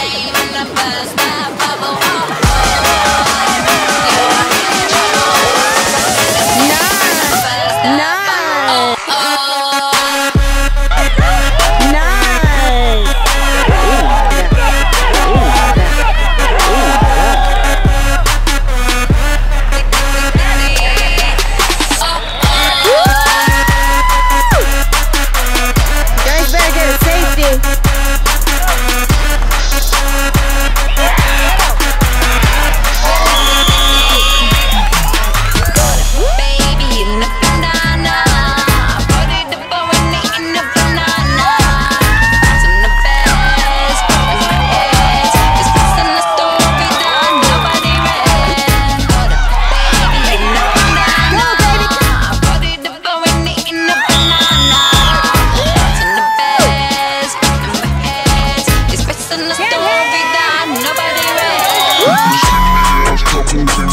Name I'm the first, the bubble, oh. That